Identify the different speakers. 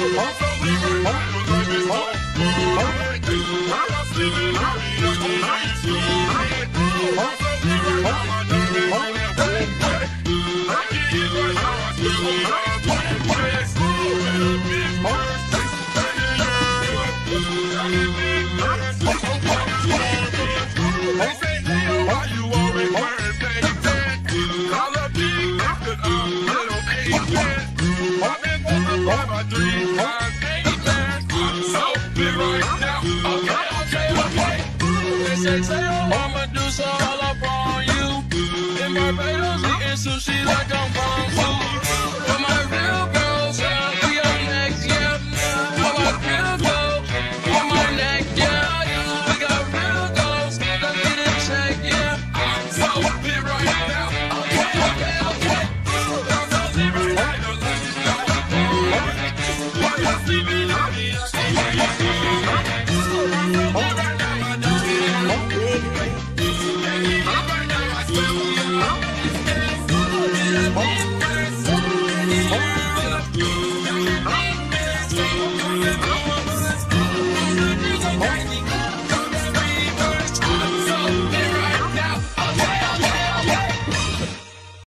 Speaker 1: Yeah. I'ma do so all up on you. In Barbados, eating sushi like I'm